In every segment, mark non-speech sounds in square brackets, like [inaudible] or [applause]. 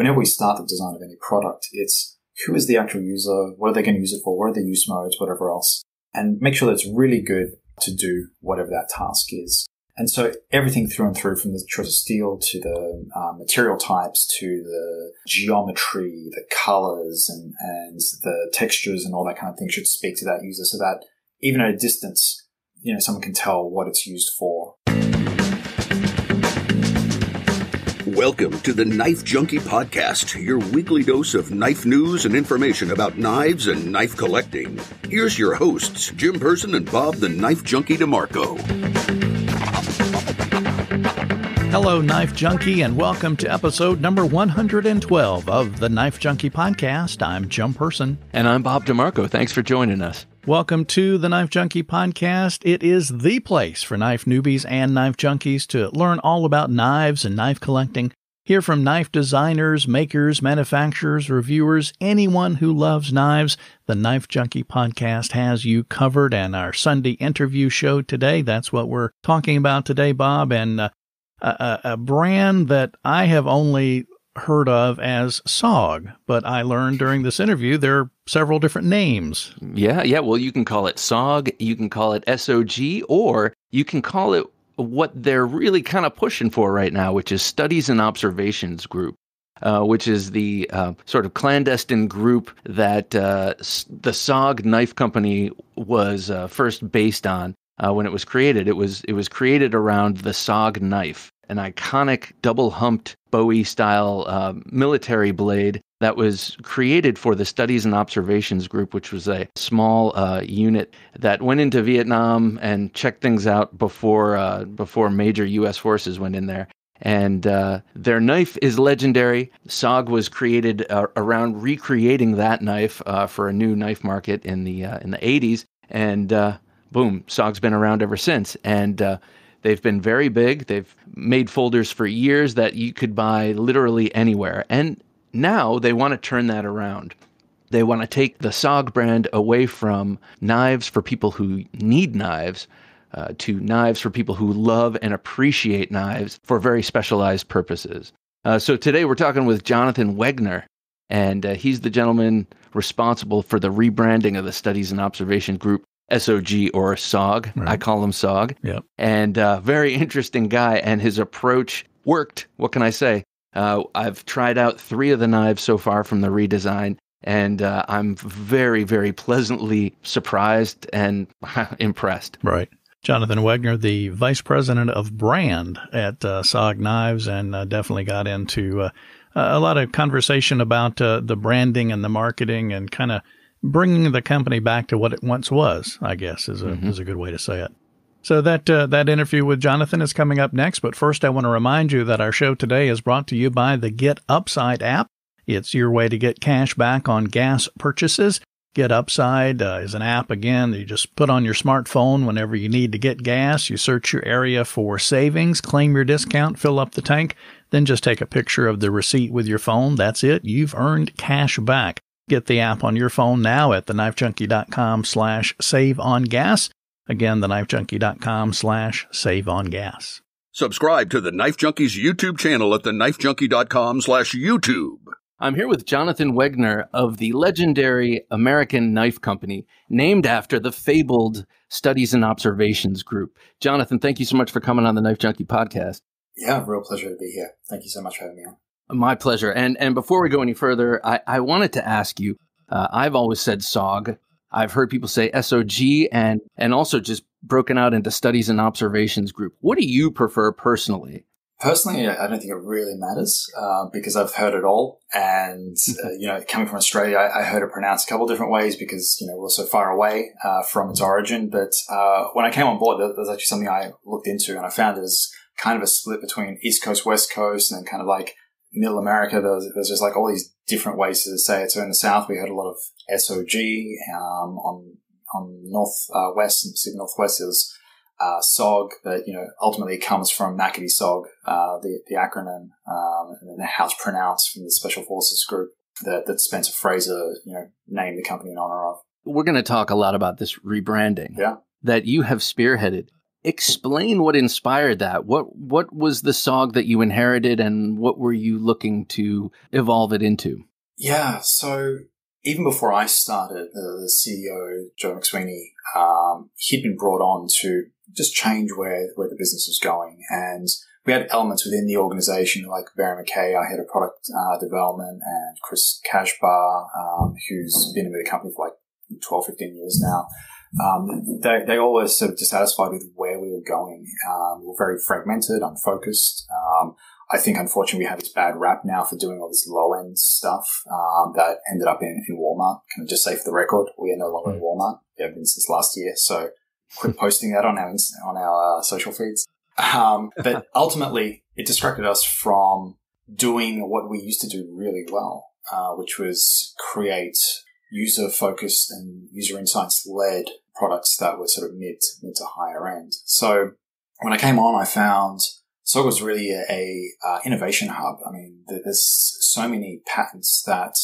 whenever we start the design of any product, it's who is the actual user? What are they going to use it for? What are the use modes? Whatever else. And make sure that it's really good to do whatever that task is. And so everything through and through from the choice of steel to the uh, material types to the geometry, the colors and, and the textures and all that kind of thing should speak to that user so that even at a distance, you know, someone can tell what it's used for. Welcome to the Knife Junkie Podcast, your weekly dose of knife news and information about knives and knife collecting. Here's your hosts, Jim Person and Bob the Knife Junkie DeMarco. Hello, Knife Junkie, and welcome to episode number 112 of the Knife Junkie Podcast. I'm Jim Person. And I'm Bob DeMarco. Thanks for joining us. Welcome to the Knife Junkie Podcast. It is the place for knife newbies and knife junkies to learn all about knives and knife collecting. Hear from knife designers, makers, manufacturers, reviewers, anyone who loves knives. The Knife Junkie Podcast has you covered, and our Sunday interview show today. That's what we're talking about today, Bob. And uh, a, a brand that I have only heard of as SOG, but I learned during this interview there are several different names. Yeah, yeah. Well, you can call it SOG, you can call it SOG, or you can call it what they're really kind of pushing for right now, which is Studies and Observations Group. Uh, which is the uh, sort of clandestine group that uh, the SOG knife company was uh, first based on uh, when it was created. It was it was created around the SOG knife, an iconic double humped Bowie style uh, military blade that was created for the Studies and Observations Group, which was a small uh, unit that went into Vietnam and checked things out before uh, before major U.S. forces went in there. And uh, their knife is legendary. SOG was created uh, around recreating that knife uh, for a new knife market in the in the 80s, and boom, SOG's been around ever since. And they've been very big. They've made folders for years that you could buy literally anywhere. And now they want to turn that around. They want to take the SOG brand away from knives for people who need knives uh, to knives for people who love and appreciate knives for very specialized purposes. Uh, so today we're talking with Jonathan Wegner, and uh, he's the gentleman responsible for the rebranding of the Studies and Observation Group SOG or SOG. Right. I call him SOG. Yep. And uh, very interesting guy. And his approach worked. What can I say? Uh, I've tried out three of the knives so far from the redesign, and uh, I'm very, very pleasantly surprised and [laughs] impressed. Right. Jonathan Wegner, the vice president of brand at uh, SOG Knives, and uh, definitely got into uh, a lot of conversation about uh, the branding and the marketing and kind of bringing the company back to what it once was, I guess is a, mm-hmm. is a good way to say it. So that uh, that interview with Jonathan is coming up next, but first I want to remind you that our show today is brought to you by the Get Upside app. It's your way to get cash back on gas purchases. Get Upside uh, is an app again that you just put on your smartphone whenever you need to get gas. You search your area for savings, claim your discount, fill up the tank, then just take a picture of the receipt with your phone. That's it. You've earned cash back. Get the app on your phone now at theknifejunkie.com slash save on gas. Again, theknifejunkie.com slash save on gas. Subscribe to the Knife Junkies YouTube channel at theknifejunkie.com slash YouTube. I'm here with Jonathan Wegner of the legendary American Knife Company, named after the fabled Studies and Observations Group. Jonathan, thank you so much for coming on the Knife Junkie podcast. Yeah, real pleasure to be here. Thank you so much for having me on. My pleasure. And and before we go any further, I, I wanted to ask you. Uh, I've always said SOG. I've heard people say SOG, and and also just broken out into studies and observations group. What do you prefer personally? Personally, I don't think it really matters uh, because I've heard it all, and [laughs] uh, you know, coming from Australia, I, I, heard it pronounced a couple different ways because you know we're so far away uh, from its origin. But uh, when I came on board, that was actually something I looked into, and I found there's kind of a split between East Coast, West Coast, and then kind of like Middle America, there's, there's just like all these different ways to say it. So in the South, we heard a lot of SOG. Um, on on North uh, West and Pacific Northwest, is uh, SOG, but you know ultimately it comes from MACV SOG, uh, the the acronym, um, and then how it's pronounced from the Special Forces group that, that Spencer Frazier you know named the company in honor of. We're going to talk a lot about this rebranding. Yeah. That you have spearheaded explain what inspired that. What what was the SOG that you inherited, and what were you looking to evolve it into? Yeah, so even before I started, the, CEO Joe McSweeney, um, he'd been brought on to just change where where the business was going, and we had elements within the organization like Barry McKay, our head of product uh, development, and Chris Kashbar, um, who's been with the company for like 12, 15 years now. Um, they, they all were sort of dissatisfied with where we were going. Um, we were very fragmented, unfocused. Um, I think, unfortunately, we have this bad rap now for doing all this low end stuff um, that ended up in, in Walmart. Can I just say for the record, we are no longer in hmm. Walmart. We have been since last year. So quit posting that on our on our uh, social feeds. Um, but [laughs] ultimately, it distracted us from doing what we used to do really well, uh, which was create user focused and user insights led products that were sort of mid mid to higher end. So when I came on, I found SOG was really a, a uh, innovation hub. I mean, there's so many patents that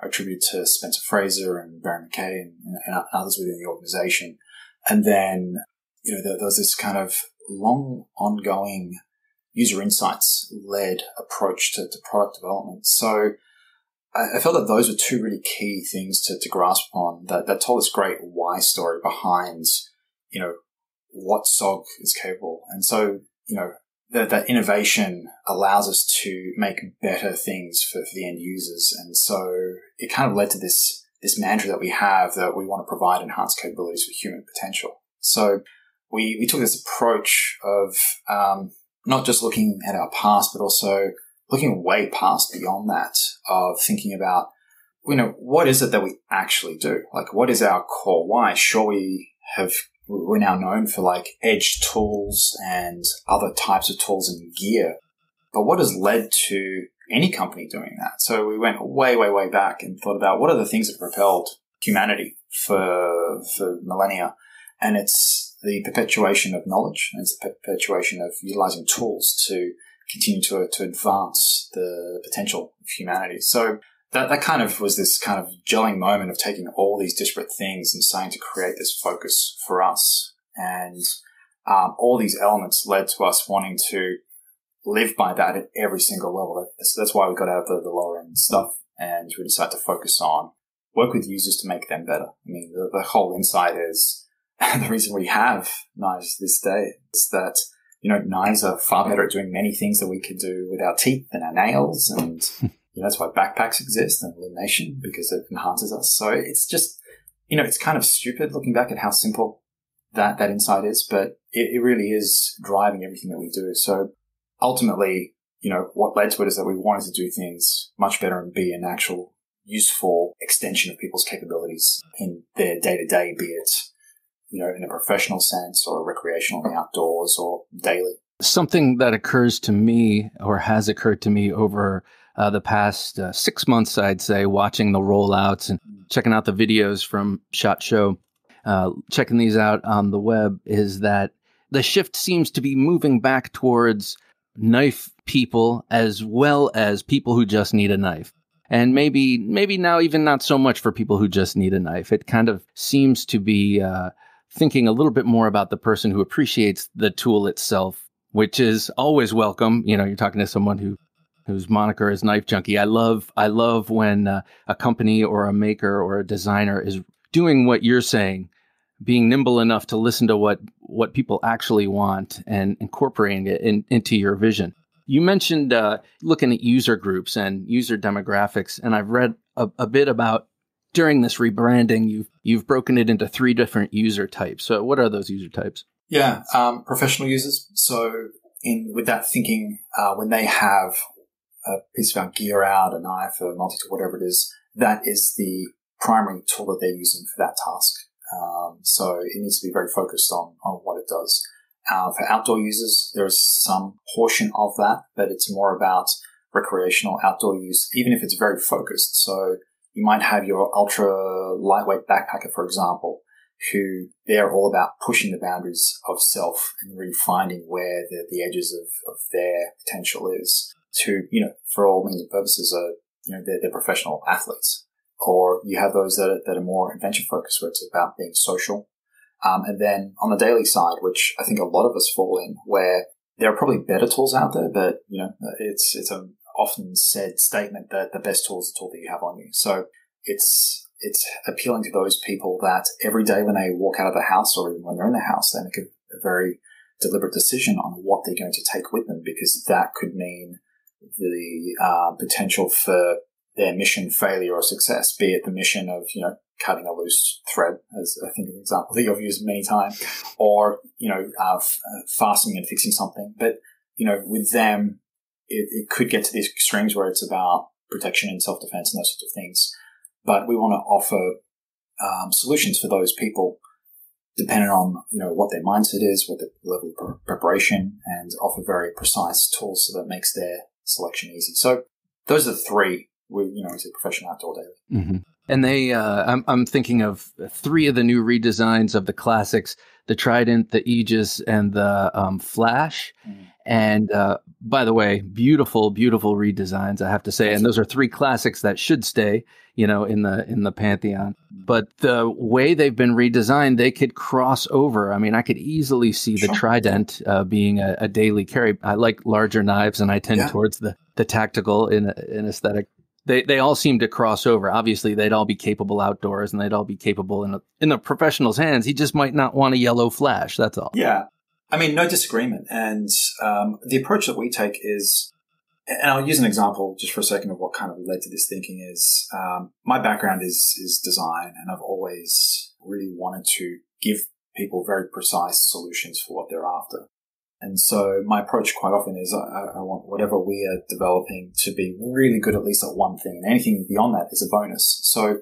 are attributed to Spencer Frazier and Barry McKay and, and others within the organization. And then, you know, there, there was this kind of long ongoing user insights led approach to, to, product development. So I, I, felt that those were two really key things to, to grasp on that, that told this great why story behind, you know, what SOG is capable. And so, you know, that, that innovation allows us to make better things for, for the end users. And so it kind of led to this, this mantra that we have that we want to provide enhanced capabilities for human potential. So we, we took this approach of um, not just looking at our past, but also looking way past beyond that of thinking about, you know, what is it that we actually do? Like, what is our core why? Sure, we have, we're now known for like edge tools and other types of tools and gear. But what has led to any company doing that? So we went way, way, way back and thought about what are the things that propelled humanity for, for millennia. And it's the perpetuation of knowledge and it's the perpetuation of utilizing tools to continue to, to advance the potential of humanity. So that, that kind of was this kind of gelling moment of taking all these disparate things and starting to create this focus for us. And um, all these elements led to us wanting to live by that at every single level. So that's why we got out of the, the lower end stuff and we decided to focus on work with users to make them better. I mean, the, the whole insight is [laughs] the reason we have knives this day is that, you know, knives are far better at doing many things that we could do with our teeth and our nails. And [laughs] you know, that's why backpacks exist and illumination because it enhances us. So it's just, you know, it's kind of stupid looking back at how simple that, that insight is, but it, it really is driving everything that we do. So ultimately, you know, what led to it is that we wanted to do things much better and be an actual useful extension of people's capabilities in their day to day, be it you know, in a professional sense or recreational in the outdoors or daily? Something that occurs to me or has occurred to me over uh, the past uh, six months, I'd say, watching the rollouts and checking out the videos from SHOT Show, uh, checking these out on the web, is that the shift seems to be moving back towards knife people as well as people who just need a knife and maybe maybe now even not so much for people who just need a knife. It kind of seems to be uh, thinking a little bit more about the person who appreciates the tool itself, which is always welcome. You know, you're talking to someone who whose moniker is knife junkie. I love I love when uh, a company or a maker or a designer is doing what you're saying, being nimble enough to listen to what what people actually want and incorporating it in, into your vision. You mentioned uh, looking at user groups and user demographics, and I've read a, a bit about during this rebranding, you've you've broken it into three different user types. So, what are those user types? Yeah, um, professional users. So, in with that thinking, uh, when they have a piece of our gear out, a knife, a multi tool, whatever it is, that is the primary tool that they're using for that task. Um, so, it needs to be very focused on on what it does. Uh, for outdoor users, there's some portion of that, but it's more about recreational outdoor use, even if it's very focused. So you might have your ultra lightweight backpacker, for example, who they're all about pushing the boundaries of self and really finding where the, the edges of, of their potential is to, you know, for all means and purposes are, you know, they're, they're professional athletes. Or you have those that are, that are more adventure focused where it's about being social. Um, and then on the daily side, which I think a lot of us fall in, where there are probably better tools out there, but you know, it's it's a often said statement that the best tool is the tool that you have on you. So it's it's appealing to those people that every day when they walk out of the house or even when they're in the house, they make a, a very deliberate decision on what they're going to take with them because that could mean the uh, potential for their mission failure or success, be it the mission of, you know, cutting a loose thread, as I think an example that you've used many times, or, you know, uh, f- uh, fastening and fixing something. But, you know, with them, it, it could get to these extremes where it's about protection and self-defense and those sorts of things. But we want to offer um, solutions for those people depending on you know what their mindset is, what the level of preparation, and offer very precise tools so that makes their selection easy. So those are the three we you know as a professional outdoor daily. Mm-hmm. And they, uh, I'm, I'm thinking of three of the new redesigns of the classics: the Trident, the Aegis, and the um, Flash. Mm. And uh, by the way, beautiful, beautiful redesigns, I have to say. And those are three classics that should stay, you know, in the in the pantheon. But the way they've been redesigned, they could cross over. I mean, I could easily see the Trident uh, being a, a, daily carry. I like larger knives, and I tend yeah. towards the the tactical in in aesthetic. They they all seem to cross over. Obviously, they'd all be capable outdoors, and they'd all be capable in a, in a professional's hands. He just might not want a yellow flash. That's all. Yeah, I mean, no disagreement. And um, the approach that we take is, and I'll use an example just for a second of what kind of led to this thinking is um, my background is is design, and I've always really wanted to give people very precise solutions for what they're after. And so my approach quite often is I, I, want whatever we are developing to be really good at least at one thing, and anything beyond that is a bonus. So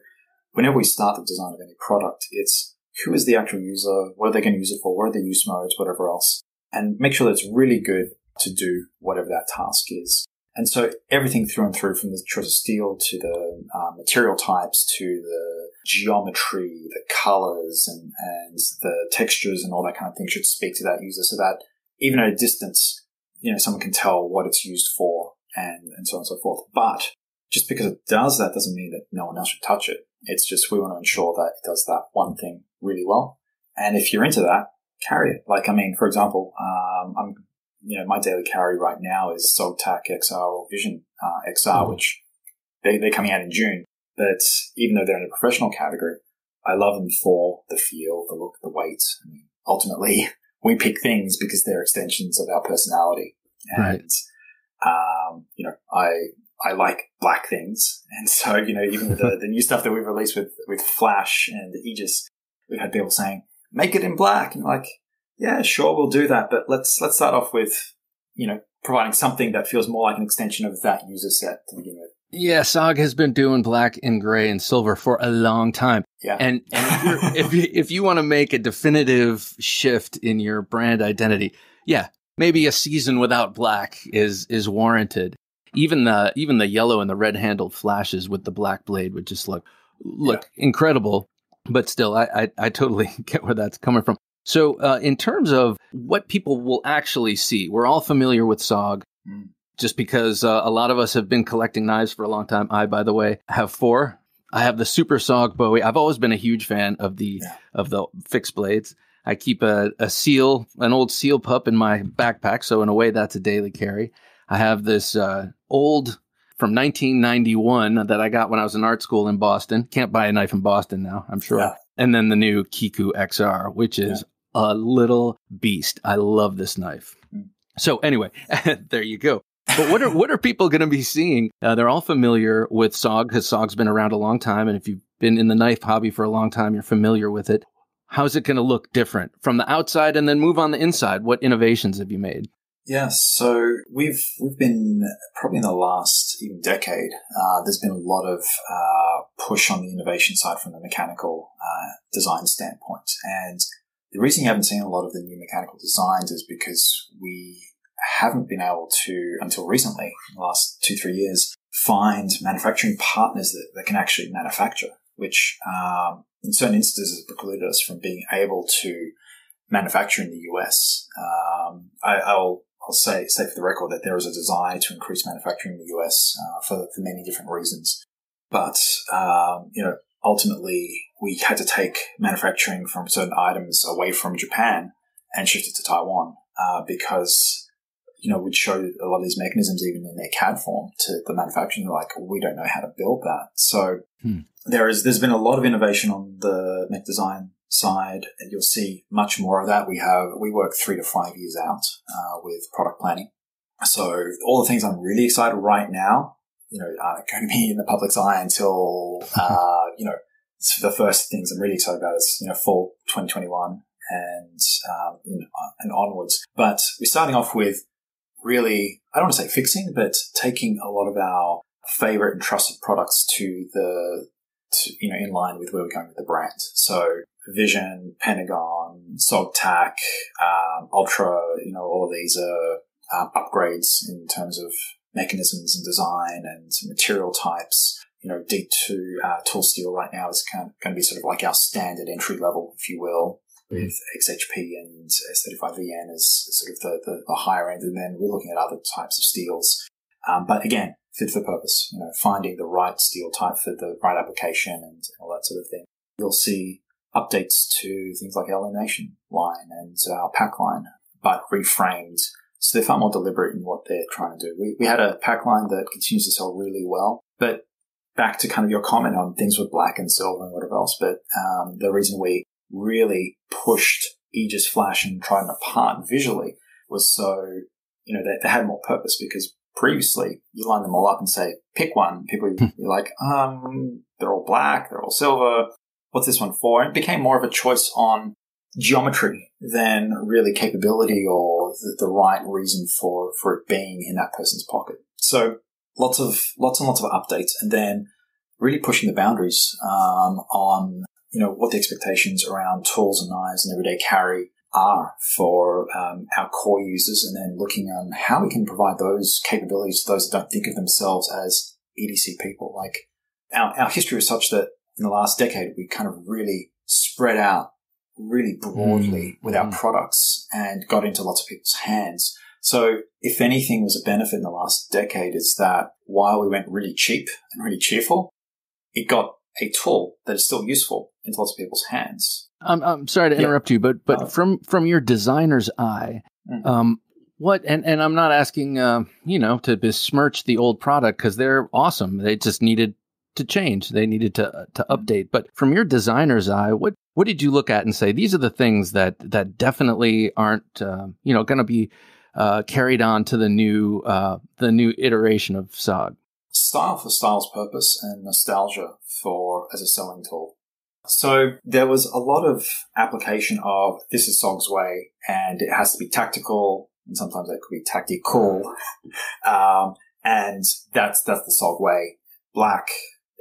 whenever we start the design of any product, it's who is the actual user, what are they going to use it for, what are the use modes, whatever else, and make sure that it's really good to do whatever that task is. And so everything through and through from the choice of steel to the uh, material types to the geometry, the colors and, and the textures and all that kind of thing should speak to that user so that even at a distance, you know, someone can tell what it's used for and, and so on and so forth. But just because it does that doesn't mean that no one else should touch it. It's just we want to ensure that it does that one thing really well. And if you're into that, carry it. Like, I mean, for example, um, I'm, you know, my daily carry right now is SOGTAC XR or Vision uh, XR, mm-hmm. which they, they're coming out in June. But even though they're in the professional category, I love them for the feel, the look, the weight. I mean, ultimately, [laughs] we pick things because they're extensions of our personality. And, right. um, you know, I, I like black things. [laughs] And so, you know, even the, the new stuff that we've released with, with Flash and Aegis, we've had people saying, make it in black. And like, yeah, sure, we'll do that. But let's, let's start off with, you know, providing something that feels more like an extension of that user set to begin with. Yeah, SOG has been doing black and gray and silver for a long time. Yeah. And, and if, [laughs] you, if you want to make a definitive shift in your brand identity, yeah, maybe a season without black is, is warranted even the even the yellow and the red handled flashes with the black blade would just look look yeah. incredible. But still, I, I, I totally [laughs] get where that's coming from. So, uh, in terms of what people will actually see, we're all familiar with SOG. Mm. Just because uh, a lot of us have been collecting knives for a long time. I, by the way, have four. I have the Super SOG Bowie. I've always been a huge fan of the yeah. of the fixed blades. I keep a, a seal, an old seal pup in my backpack, so in a way, that's a daily carry. I have this uh, old from 1991 that I got when I was in art school in Boston. Can't buy a knife in Boston now, I'm sure. Yeah. And then the new Kiku XR, which is yeah. a little beast. I love this knife. Mm. So anyway, [laughs] there you go. But what are what are people going to be seeing? Uh, they're all familiar with SOG because SOG's been around a long time, and if you've been in the knife hobby for a long time, you're familiar with it. How's it going to look different from the outside, and then move on the inside? What innovations have you made? Yes, so we've we've been probably in the last even decade. Uh, there's been a lot of uh, push on the innovation side from the mechanical uh, design standpoint, and the reason you haven't seen a lot of the new mechanical designs is because we haven't been able to until recently, the last two three years, find manufacturing partners that, that can actually manufacture, which um, in certain instances has precluded us from being able to manufacture in the US. Um, I, will I'll say, say for the record that there is a desire to increase manufacturing in the US uh, for, for many different reasons. But, um, you know, ultimately we had to take manufacturing from certain items away from Japan and shift it to Taiwan uh, because you know we'd show a lot of these mechanisms even in their CAD form to the manufacturers. They're like, we don't know how to build that. So hmm. there is there's been a lot of innovation on the mech design side, and you'll see much more of that. We have we work three to five years out uh, with product planning. So all the things I'm really excited right now, you know, aren't going to be in the public's eye until [laughs] uh, you know the first things I'm really excited about is you know fall 2021 and um, and onwards. But we're starting off with really I don't want to say fixing, but taking a lot of our favorite and trusted products to the to, you know in line with where we're going with the brand. So Vision, Pentagon, SOGTAC, um, Ultra, you know, all of these are um, upgrades in terms of mechanisms and design and material types. You know, D2 uh, tool steel right now is kind of going to be sort of like our standard entry level, if you will, mm. with XHP and S35VN as sort of the, the, the, higher end. And then we're looking at other types of steels. Um, but again, fit for purpose, you know, finding the right steel type for the right application and all that sort of thing. You'll see updates to things like our line and our pack line, but reframed. So they're far more deliberate in what they're trying to do. We, we had a pack line that continues to sell really well, but back to kind of your comment on things with black and silver and whatever else, but um, the reason we really pushed Aegis Flash and Trident apart visually was so, you know, they, they had more purpose because previously you line them all up and say, pick one. People be like, um, they're all black, they're all silver what's this one for? And it became more of a choice on geometry than really capability or the, the, right reason for, for it being in that person's pocket. So lots of, lots and lots of updates and then really pushing the boundaries, um, on, you know, what the expectations around tools and knives and everyday carry are for um, our core users and then looking on how we can provide those capabilities to those that don't think of themselves as EDC people. Like our, our history is such that in the last decade, we kind of really spread out really broadly mm. with our mm. products and got into lots of people's hands. So if anything was a benefit in the last decade is that while we went really cheap and really cheerful, it got a tool that is still useful into lots of people's hands. I'm, I'm sorry to interrupt yeah. you, but but uh, from from your designer's eye, mm-hmm. um, what and and I'm not asking uh, you know to besmirch the old product because they're awesome. They just needed to change. They needed to to update. But from your designer's eye, what what did you look at and say these are the things that that definitely aren't uh, you know going to be uh, carried on to the new uh, the new iteration of SOG? Style for style's purpose and nostalgia for as a selling tool. So there was a lot of application of this is SOG's way, and it has to be tactical, and sometimes it could be tactical, [laughs] um, and that's that's the SOG way. Black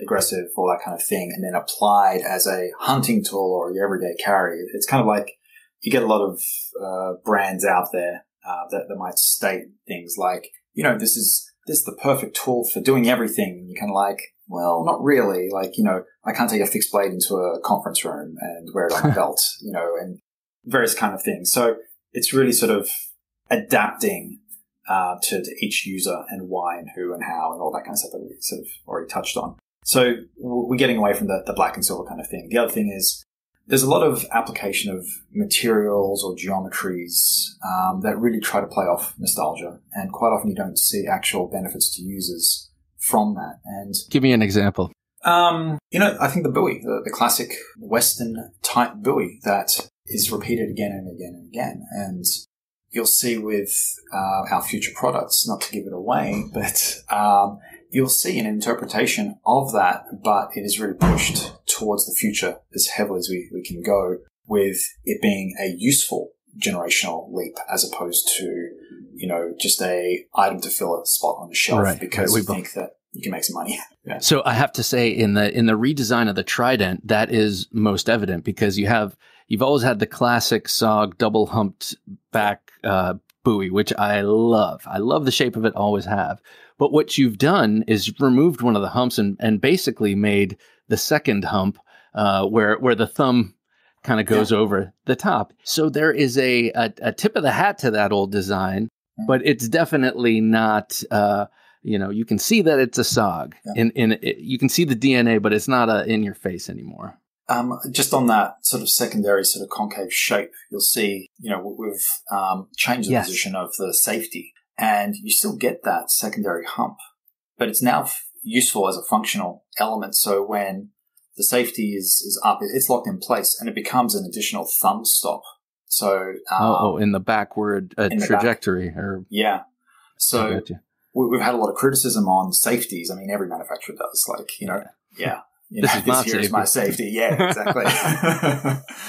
aggressive, all that kind of thing, and then applied as a hunting tool or your everyday carry. It's kind of like you get a lot of uh, brands out there uh, that, that might state things like, you know, this is this is the perfect tool for doing everything. Kind of like, well, not really. Like, you know, I can't take a fixed blade into a conference room and wear it on a [laughs] belt, you know, and various kind of things. So it's really sort of adapting uh, to, to, each user and why and who and how and all that kind of stuff that we sort of already touched on. So we're getting away from the, the black and silver kind of thing. The other thing is there's a lot of application of materials or geometries um, that really try to play off nostalgia, and quite often you don't see actual benefits to users from that. And give me an example. Um, you know, I think the Bowie, the, the classic Western type Bowie that is repeated again and again and again, and you'll see with uh, our future products, not to give it away, [laughs] but um, you'll see an interpretation of that, but it is really pushed towards the future as heavily as we, we can go with it being a useful generational leap as opposed to, you know, just a item to fill a spot on the shelf right, because right, we think that you can make some money. [laughs] yeah. So I have to say in the in the redesign of the Trident, that is most evident because you have you've always had the classic SOG double humped back uh, Bowie, which I love. I love the shape of it, always have. But what you've done is removed one of the humps and, and basically made the second hump uh, where where the thumb kind of goes yeah. over the top. So there is a, a, a tip of the hat to that old design, but it's definitely not uh, you know, you can see that it's a SOG. Yeah. In in it, you can see the DNA, but it's not a in your face anymore. Um, just on that sort of secondary sort of concave shape, you'll see, you know, we've um, changed the yes. position of the safety, and you still get that secondary hump, but it's now f- useful as a functional element. So when the safety is is up, it's locked in place, and it becomes an additional thumb stop. So um, oh, oh, in the backward uh, in trajectory, back. or yeah. So we've had a lot of criticism on safeties. I mean, every manufacturer does. Like, you know, yeah, [laughs] you know, this, this here is my safety. Yeah, [laughs] exactly.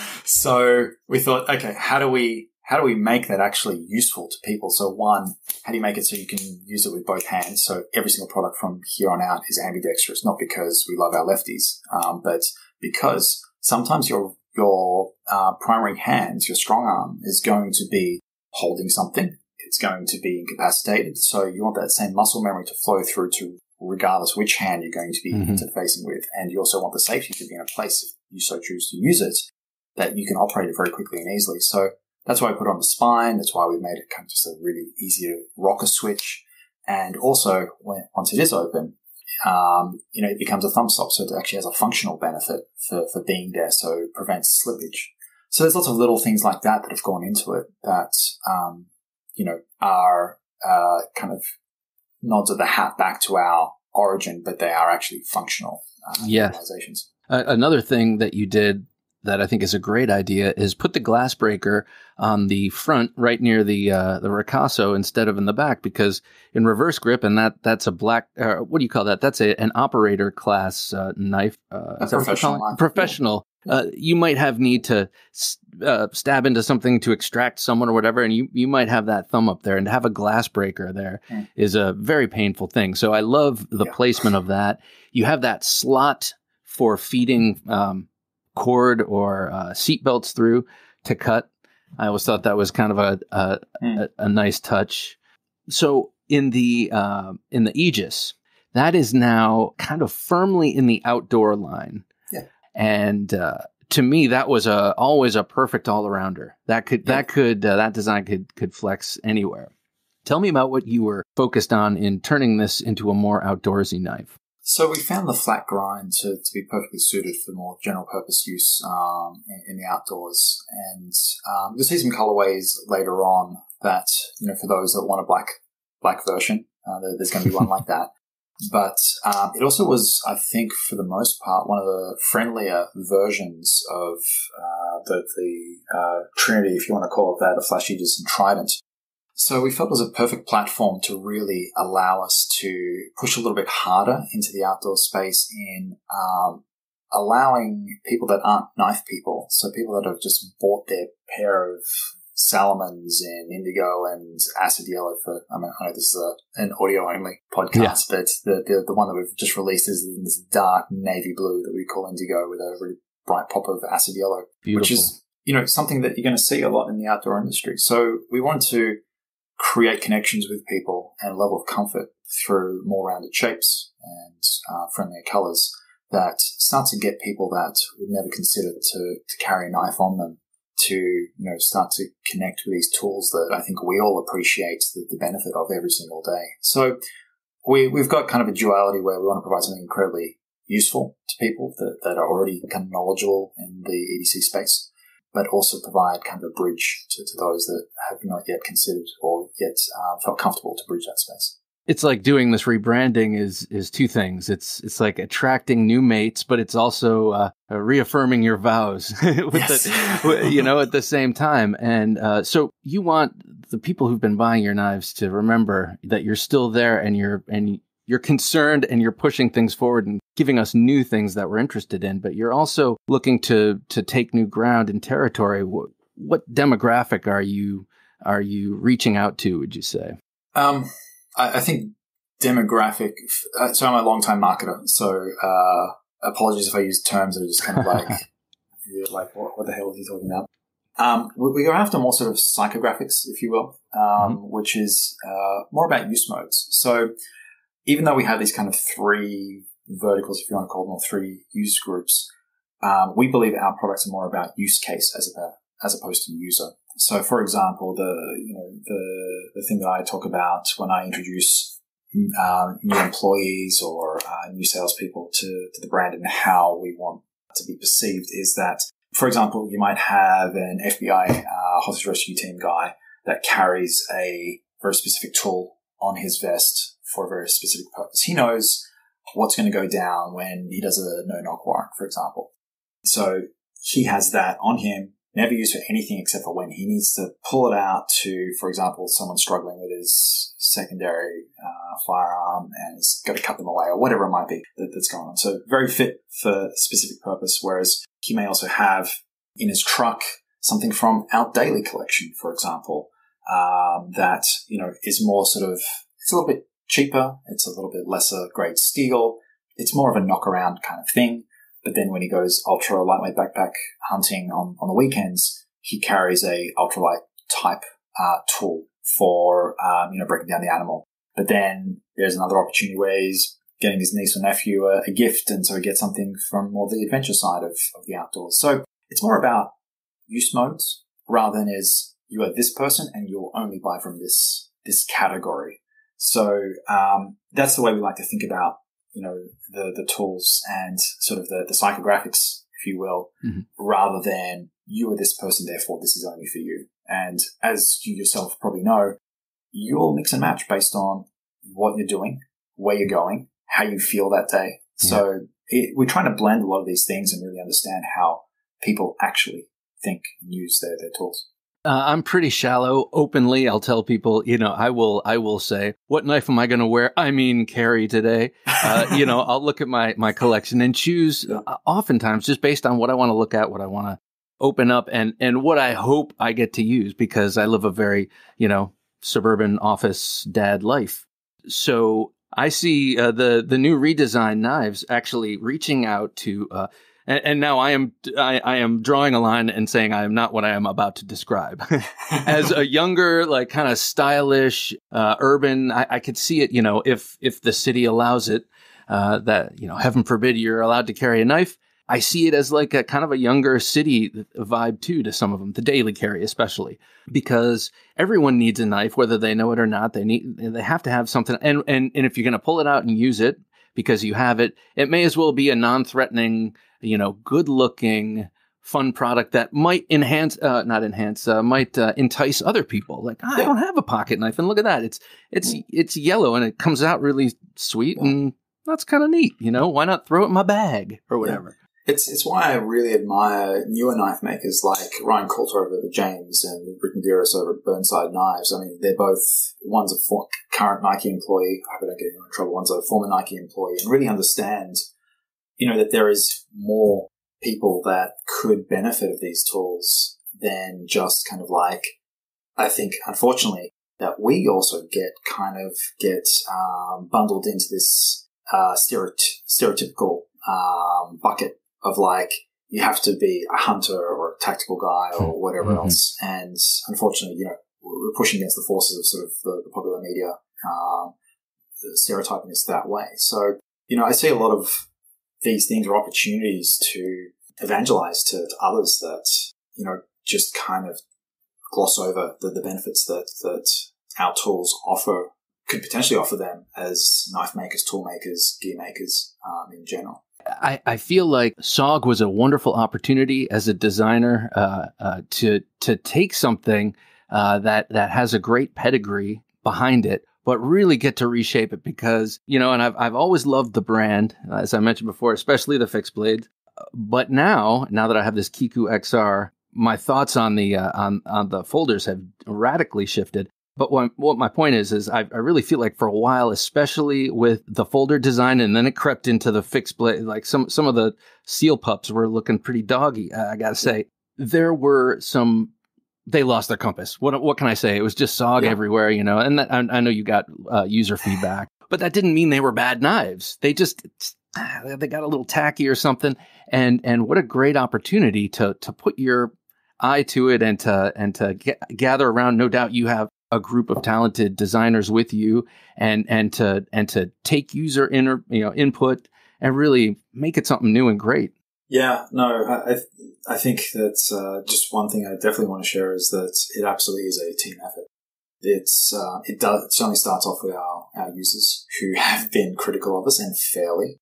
[laughs] so we thought, okay, how do we how do we make that actually useful to people? So one, how do you make it so you can use it with both hands? So every single product from here on out is ambidextrous, not because we love our lefties, um, but because sometimes your your uh, primary hands, your strong arm, is going to be holding something it's going to be incapacitated. So you want that same muscle memory to flow through to regardless which hand you're going to be mm-hmm. interfacing with. And you also want the safety to be in a place if you so choose to use it that you can operate it very quickly and easily. So that's why I put it on the spine. That's why we've made it kind of just a really easy to rocker switch. And also when, once it is open, um, you know, it becomes a thumb stop. So it actually has a functional benefit for, for being there. So it prevents slippage. So there's lots of little things like that that have gone into it that, um, you know, are uh, kind of nods of the hat back to our origin, but they are actually functional uh, yeah. Uh, another thing that you did that I think is a great idea is put the glass breaker on the front, right near the uh, the ricasso, instead of in the back, because in reverse grip, and that that's a black. Uh, what do you call that? That's a, an operator class uh, knife. Uh, a professional. Professional uh, you might have need to uh, stab into something to extract someone or whatever, and you, you might have that thumb up there, and to have a glass breaker there mm. is a very painful thing. So I love the yeah. placement of that. You have that slot for feeding um, cord or uh, seat belts through to cut. I always thought that was kind of a a, mm. a, a nice touch. So in the uh, in the Aegis, that is now kind of firmly in the outdoor line and uh, to me that was a always a perfect all arounder. That could that could uh, that design could could flex anywhere. Tell me about what you were focused on in turning this into a more outdoorsy knife. So we found the flat grind to, to be perfectly suited for more general purpose use um, in, in, the outdoors, and um, you'll see some colorways later on that you know for those that want a black black version, uh, there's going to be one like [laughs] that. But um, it also was, I think, for the most part, one of the friendlier versions of uh, the, the uh, Trinity, if you want to call it that, of Flash and Trident. So we felt it was a perfect platform to really allow us to push a little bit harder into the outdoor space in um, allowing people that aren't knife people, so people that have just bought their pair of Salomons and Indigo and Acid Yellow for, I mean, I know this is a, an audio only podcast, yeah. but the, the, the one that we've just released is in this dark navy blue that we call Indigo with a really bright pop of Acid Yellow, Beautiful. which is, you know, something that you're going to see a lot in the outdoor industry. So we want to create connections with people and a level of comfort through more rounded shapes and uh, friendlier colors that start to get people that would never consider to, to carry a knife on them to you know start to connect with these tools that I think we all appreciate the, the benefit of every single day. So we we've got kind of a duality where we want to provide something incredibly useful to people that, that are already kind of knowledgeable in the EDC space, but also provide kind of a bridge to, to those that have not yet considered or yet uh, felt comfortable to bridge that space it's like doing this rebranding is is two things. It's it's like attracting new mates, but it's also uh, uh reaffirming your vows, [laughs] with yes. the, you know, at the same time. And uh, so you want the people who've been buying your knives to remember that you're still there, and you're and you're concerned, and you're pushing things forward and giving us new things that we're interested in. But you're also looking to to take new ground and territory. What, what demographic are you are you reaching out to? Would you say? Um I, I think demographic. Uh, so I'm a long time marketer. So uh, apologies if I use terms that are just kind of like, [laughs] like what, what, the hell is he talking about? Um, we, we, go after more sort of psychographics, if you will, um, mm-hmm. which is uh, more about use modes. So even though we have these kind of three verticals, if you want to call them, or three use groups, um, we believe our products are more about use case as about as opposed to user. So, for example, the you know the the thing that I talk about when I introduce uh, new employees or uh, new salespeople to, to the brand and how we want to be perceived is that, for example, you might have an FBI uh, hostage rescue team guy that carries a very specific tool on his vest for a very specific purpose. He knows what's going to go down when he does a no knock warrant, for example. So he has that on him, never used for anything except for when he needs to pull it out to, for example, someone struggling with his secondary uh, firearm and has got to cut them away or whatever it might be that, that's going on. So very fit for specific purpose. Whereas he may also have in his truck something from our daily collection, for example, um, that you know is more sort of it's a little bit cheaper, it's a little bit lesser grade steel, it's more of a knock around kind of thing. But then when he goes ultra lightweight backpack hunting on, on the weekends, he carries a ultralight type uh, tool for um, you know breaking down the animal. But then there's another opportunity where he's getting his niece or nephew a, a gift, and so he gets something from more the adventure side of, of the outdoors. So it's more about use modes rather than as you are this person and you'll only buy from this this category. So um, that's the way we like to think about you know the the tools and sort of the the psychographics, if you will, mm-hmm. rather than you are this person, therefore this is only for you. And as you yourself probably know, you'll mix and match based on what you're doing, where you're going, how you feel that day. Yeah. So it, we're trying to blend a lot of these things and really understand how people actually think and use their, their tools. Uh, I'm pretty shallow. Openly, I'll tell people, you know, I will, I will say, what knife am I going to wear? I mean, carry today. Uh, [laughs] you know, I'll look at my my collection and choose. Uh, oftentimes, just based on what I want to look at, what I want to open up, and and what I hope I get to use, because I live a very, you know, suburban office dad life. So I see uh, the the new redesigned knives actually reaching out to uh, and, and now I am I, I, am drawing a line and saying I am not what I am about to describe. [laughs] As a younger, like kind of stylish, uh, urban, I, I, could see it. You know, if if the city allows it, uh, that you know, heaven forbid you're allowed to carry a knife. I see it as like a kind of a younger city vibe too to some of them, the daily carry especially, because everyone needs a knife, whether they know it or not. They need they have to have something, and and and if you're going to pull it out and use it because you have it, it may as well be a non-threatening you know, good looking, fun product that might enhance, uh, not enhance, uh, might uh, entice other people. Like, oh, I don't have a pocket knife, and look at that. It's it's it's yellow and it comes out really sweet, and that's kind of neat. You know, why not throw it in my bag or whatever? It's it's why I really admire newer knife makers like Ryan Coulter over at James and Rick Medeiros over at Burnside Knives. I mean, they're both one's a for, current Nike employee. I hope I don't get anyone in trouble. One's a former Nike employee, and really understand you know, that there is more people that could benefit of these tools than just kind of like, I think, unfortunately, that we also get kind of get um, bundled into this uh, stereotypical um, bucket of like, you have to be a hunter or a tactical guy or hmm. whatever mm-hmm. else. And unfortunately, you know, we're pushing against the forces of sort of the, the popular media, um, stereotyping us that way. So, you know, I see a lot of these things are opportunities to evangelize to, to others that, you know, just kind of gloss over the, the benefits that, that our tools offer, could potentially offer them as knife makers, tool makers, gear makers um, in general. I, I feel like SOG was a wonderful opportunity as a designer uh, uh, to to take something uh, that that has a great pedigree behind it, but really get to reshape it because, you know, and I've, I've always loved the brand, as I mentioned before, especially the fixed blades. But now, now that I have this Kiku XR, my thoughts on the uh, on on the folders have radically shifted. But what, what my point is is I, I really feel like for a while, especially with the folder design, and then it crept into the fixed blade. Like some some of the seal pups were looking pretty doggy. I gotta say, there were some they lost their compass. What what can I say? It was just SOG yeah. everywhere, you know. And that, I, I, know you got uh, user feedback, but that didn't mean they were bad knives. They just they got a little tacky or something. And and what a great opportunity to to put your eye to it and to and to gather around. No doubt you have a group of talented designers with you, and and to and to take user inner you know input and really make it something new and great. Yeah, no, I, I think that uh, just one thing I definitely want to share is that it absolutely is a team effort. it's uh, it does it certainly starts off with our, our users who [laughs] have been critical of us and fairly.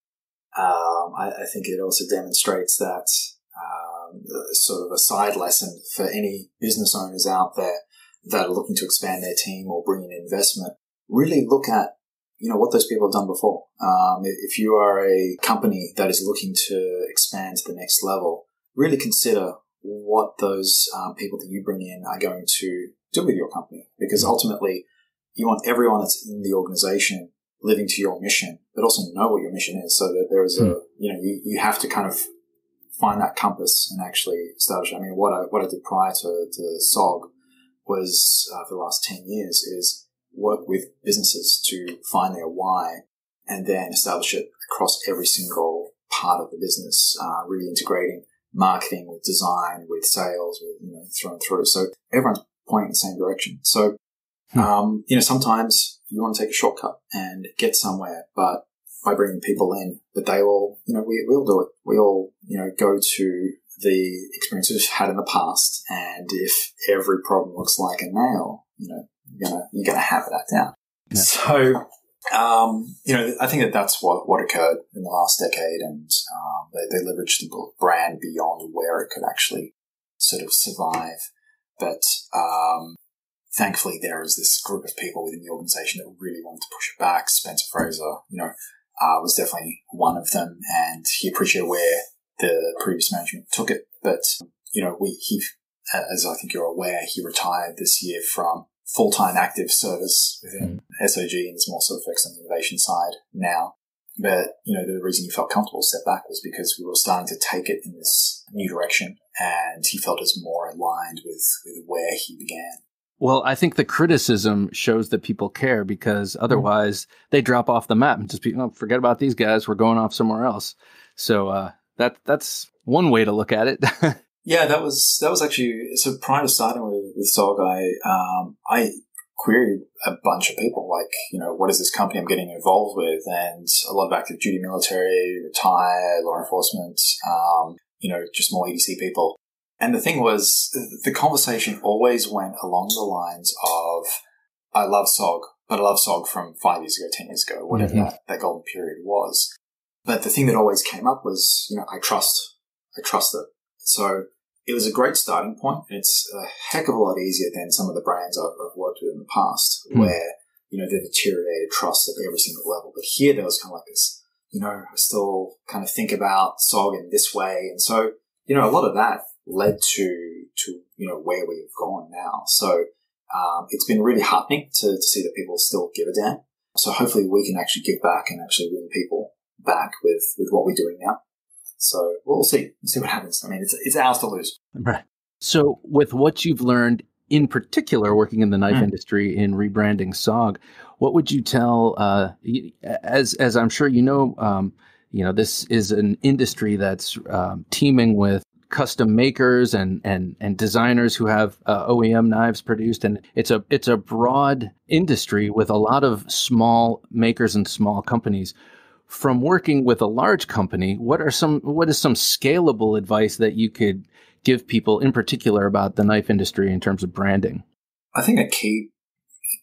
Um, I, I, think it also demonstrates that um, sort of a side lesson for any business owners out there that are looking to expand their team or bring in investment. Really look at you know what those people have done before. Um, if you are a company that is looking to expand to the next level, really consider what those um, people that you bring in are going to do with your company, because ultimately you want everyone that's in the organization living to your mission, but also know what your mission is, so that there is a hmm. you know you, you have to kind of find that compass and actually establish. I mean, what I what I did prior to to SOG was uh, for the last ten years is work with businesses to find their why and then establish it across every single part of the business, uh, really integrating marketing with design, with sales, with, you know, thrown through. So everyone's pointing in the same direction. So, hmm. um, you know, sometimes you want to take a shortcut and get somewhere, but by bringing people in, but they will, you know, we, we all do it. We all, you know, go to the experiences we've had in the past. And if every problem looks like a nail, you know, you're gonna you're gonna have that down. Yeah. So, um, you know, I think that that's what what occurred in the last decade, and um, they, they leveraged the brand beyond where it could actually sort of survive. But um, thankfully, there is this group of people within the organization that really wanted to push it back. Spencer Frazier, you know, uh, was definitely one of them, and he appreciated where the previous management took it. But you know, we he, as I think you're aware, he retired this year from full-time active service within mm. SOG and is more sort of focused on the innovation side now. But, you know, the reason he felt comfortable step back was because we were starting to take it in this new direction and he felt was more aligned with, with where he began. Well, I think the criticism shows that people care because mm. otherwise mm. they drop off the map and just be, oh, forget about these guys. We're going off somewhere else. So, uh, that, that's one way to look at it. [laughs] Yeah, that was that was actually so. Prior to starting with, with Sog, I um, I queried a bunch of people like, you know, what is this company I'm getting involved with? And a lot of active duty military, retired, law enforcement, um, you know, just more EDC people. And the thing was, the conversation always went along the lines of, I love SOG, but I love SOG from five years ago, 10 years ago, whatever mm-hmm. that, that golden period was. But the thing that always came up was, you know, I trust, I trust it. So it was a great starting point. It's a heck of a lot easier than some of the brands I've, I've worked with in the past, mm. where you know they've deteriorated trust at every single level. But here there was kind of like this, you know, I still kind of think about SOG in this way, and so you know a lot of that led to to you know where we've gone now. So um, it's been really heartening to, to see that people still give a damn. So hopefully we can actually give back and actually win people back with with what we're doing now. So we'll see. We'll see what happens. I mean, it's it's ours to lose. Right. So with what you've learned in particular, working in the knife mm. industry in rebranding SOG, what would you tell? Uh, as as I'm sure you know, um, you know this is an industry that's um, teeming with custom makers and and and designers who have uh, OEM knives produced and it's a it's a broad industry with a lot of small makers and small companies from working with a large company, what are some what is some scalable advice that you could give people in particular about the knife industry in terms of branding? I think a key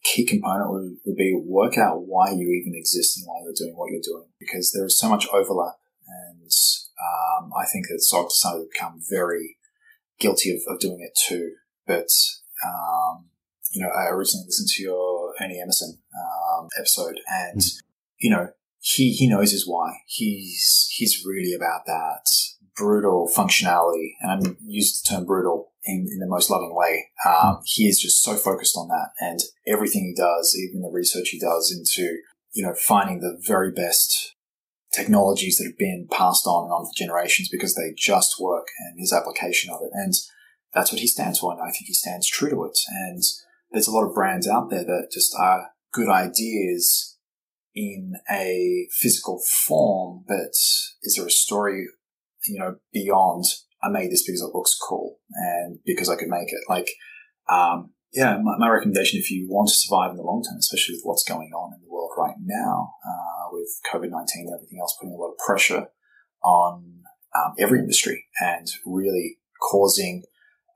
key component would, would be work out why you even exist and why you're doing what you're doing because there is so much overlap and um, I think that SOG started to become very guilty of, of doing it too. But um, you know, I originally listened to your Ernie Emerson um, episode, and mm. you know, he he knows his why. He's he's really about that brutal functionality, and I'm used the term brutal in, in the most loving way. Um, he is just so focused on that, and everything he does, even the research he does into you know finding the very best technologies that have been passed on and on for generations because they just work, and his application of it, and that's what he stands for, and I think he stands true to it. And there's a lot of brands out there that just are good ideas in a physical form, but is there a story, you know, beyond I made this because it looks cool and because I could make it? Like, um, yeah, my, my, recommendation if you want to survive in the long term, especially with what's going on in the world right now, uh, with COVID 19 and everything else putting a lot of pressure on um, every industry and really causing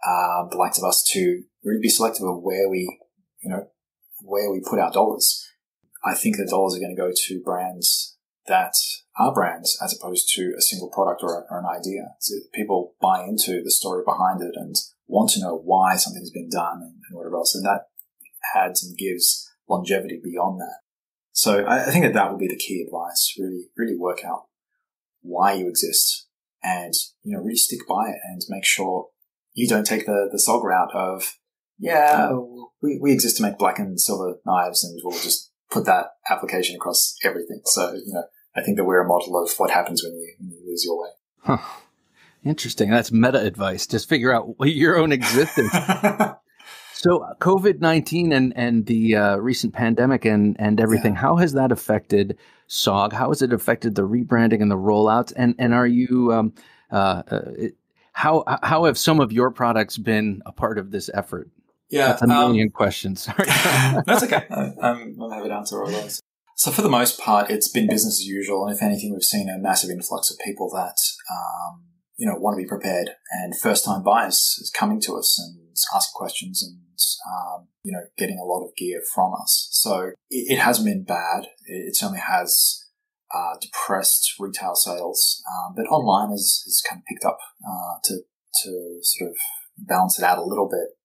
um, the likes of us to really be selective of where we, you know, where we put our dollars. I think the dollars are going to go to brands that are brands as opposed to a single product or, or an idea. So people buy into the story behind it and want to know why something's been done and, and whatever else. And that adds and gives longevity beyond that. So I, I think that that would be the key advice. Really, really work out why you exist and, you know, really stick by it and make sure you don't take the, the SOG route of, yeah, we, we exist to make black and silver knives and we'll just put that application across everything. So, you know, I think that we're a model of what happens when you, when you lose your way. Huh. Interesting. That's meta advice. Just figure out [laughs] your own existence. [laughs] so COVID nineteen and and the uh, recent pandemic and and everything. Yeah. How has that affected SOG? How has it affected the rebranding and the rollouts? And and are you um, uh, uh, how how have some of your products been a part of this effort? Yeah, That's a million um, questions. [laughs] [laughs] that's okay. I, I'm, I'm happy to answer all those. So for the most part, it's been business as usual, and if anything, we've seen a massive influx of people that um, you know want to be prepared, and first-time buyers is coming to us and asking questions and um, you know getting a lot of gear from us. So it, it hasn't been bad. It, it certainly has uh, depressed retail sales, um, but online has, has kind of picked up uh, to to sort of balance it out a little bit.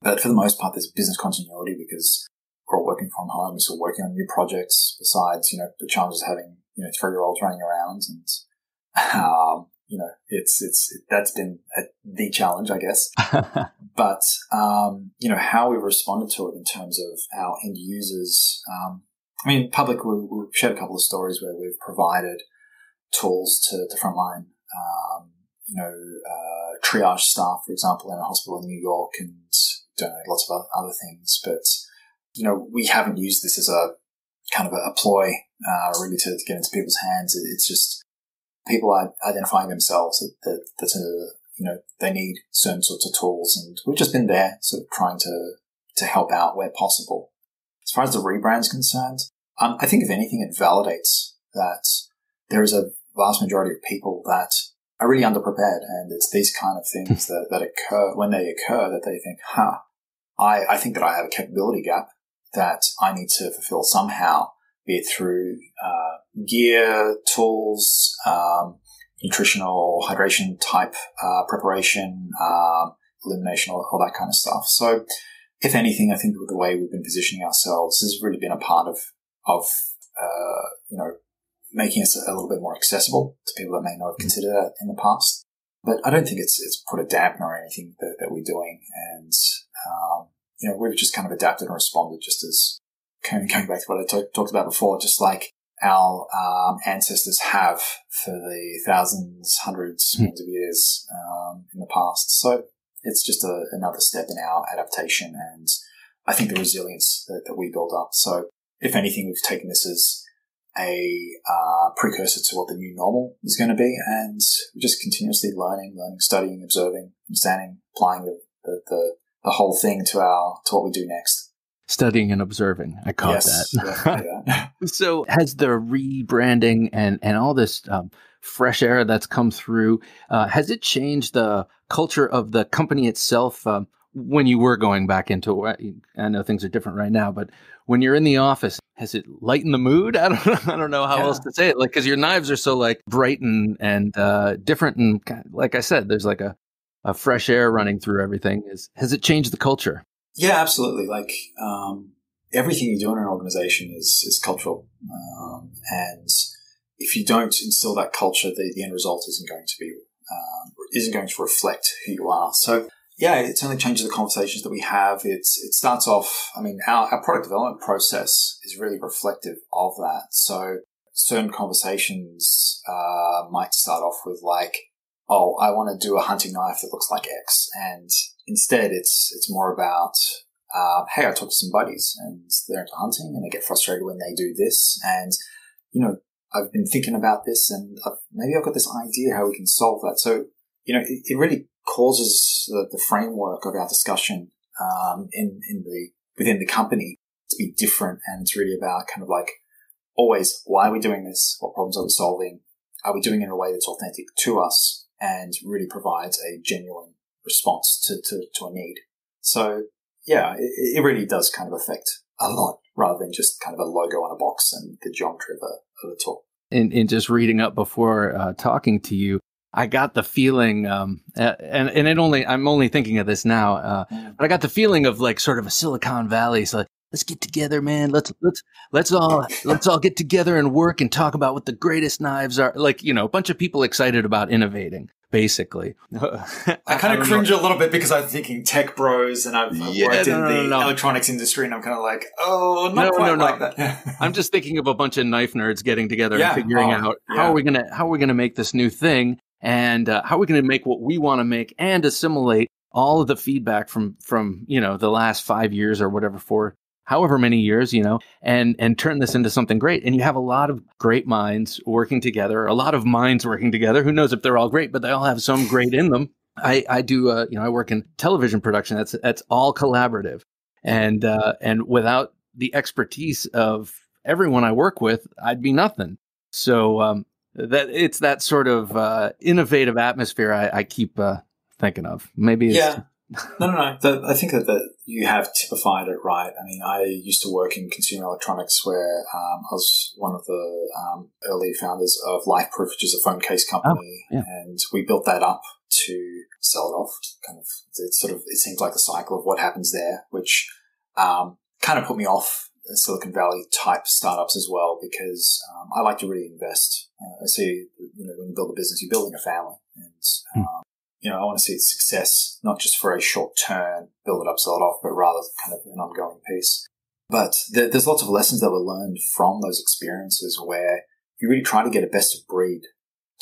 But for the most part, there's business continuity because we're all working from home. We're still working on new projects besides, you know, the challenges of having, you know, three year olds running around and, [laughs] um, you know, it's, it's, it, that's been a, the challenge, I guess. [laughs] but, um, you know, how we've responded to it in terms of our end users, um, I mean, public, we, we've shared a couple of stories where we've provided tools to, to frontline, um, you know, uh, triage staff, for example, in a hospital in New York and know, lots of other things. But, you know, we haven't used this as a kind of a, a ploy, uh, really to, to, get into people's hands. It's just people are identifying themselves that, that you know, they need certain sorts of tools and we've just been there sort of trying to, to help out where possible. As far as the rebrand is concerned, um, I think if anything, it validates that there is a vast majority of people that are really underprepared and it's these kind of things that, that occur when they occur that they think, huh, I, I think that I have a capability gap that I need to fulfill somehow, be it through uh, gear, tools, um, nutritional hydration type uh, preparation, um, elimination, all, all, that kind of stuff. So, if anything, I think the way we've been positioning ourselves has really been a part of of uh, you know making us a little bit more accessible to people that may not have mm. considered that in the past. But I don't think it's it's put a dampener or anything that, that we're doing, and um, you know, we've just kind of adapted and responded just as going back to what I t- talked about before, just like our um, ancestors have for the thousands, hundreds, mm. millions of years um, in the past. So it's just a, another step in our adaptation and I think the resilience that, that, we build up. So if anything, we've taken this as a uh, precursor to what the new normal is going to be, and we're just continuously learning, learning, studying, observing, understanding, applying the, the, the the whole thing to our to what we do next. Studying and observing. I caught yes, that. Yeah, [laughs] so has the rebranding and and all this um, fresh air that's come through uh, has it changed the culture of the company itself? Um, when you were going back into I know things are different right now, but when you're in the office, has it lightened the mood? [laughs] I don't I don't know how yeah. else to say it. Like because your knives are so like bright and and uh, different, and like I said, there's like a a fresh air running through everything. Is has it changed the culture? Yeah, absolutely. Like um, everything you do in an organization is is cultural, um, and if you don't instill that culture, the, the end result isn't going to be um, isn't going to reflect who you are. So yeah, it certainly changes the conversations that we have. It's it starts off. I mean, our, our product development process is really reflective of that. So certain conversations uh, might start off with like oh, I want to do a hunting knife that looks like X. And instead it's, it's more about, uh, hey, I talk to some buddies and they're into hunting and they get frustrated when they do this. And, you know, I've been thinking about this and I've, maybe I've got this idea how we can solve that. So, you know, it, it really causes the, the, framework of our discussion, um, in, in the, within the company to be different. And it's really about kind of like always, why are we doing this? What problems are we solving? Are we doing it in a way that's authentic to us? And really provides a genuine response to, to, to a need. So yeah, it, it, really does kind of affect a lot rather than just kind of a logo on a box and the geometry of a, of a tool. In, in just reading up before uh, talking to you, I got the feeling, um, and and it only I'm only thinking of this now, uh, mm. but I got the feeling of like sort of a Silicon Valley. So like, let's get together, man. Let's let's let's all let's all get together and work and talk about what the greatest knives are. Like you know, a bunch of people excited about innovating basically. [laughs] I kind of cringe know. a little bit because I'm thinking tech bros and I've, yeah, worked no, in no, the no, electronics industry and I'm kind of like, oh, not quite like that. [laughs] I'm just thinking of a bunch of knife nerds getting together yeah, and figuring oh, out how are we gonna how are we gonna make this new thing and uh, how are we gonna make what we want to make and assimilate all of the feedback from from you know the last five years or whatever four however many years, you know, and and turn this into something great. And you have a lot of great minds working together, a lot of minds working together. Who knows if they're all great, but they all have some great in them. I I do uh, you know I work in television production. That's that's all collaborative, and uh, and without the expertise of everyone I work with, I'd be nothing. So um, that it's that sort of uh, innovative atmosphere I, I keep uh, thinking of. Maybe yeah no, no, no. I think that, that you have typified it right. I mean, I used to work in consumer electronics where um, I was one of the um, early founders of LifeProof, which is a phone case company, oh, yeah. and we built that up to sell it off. Kind of, it's sort of, it seems like the cycle of what happens there, which um, kind of put me off Silicon Valley type startups as well because um, I like to really invest. Uh, I see, you know, when you build a business, you're building a family, and hmm. um, you know, I want to see its success, not just for a short term, build it up, sell it off, but rather kind of an ongoing piece. But there, there's lots of lessons that were learned from those experiences where you really try to get a best of breed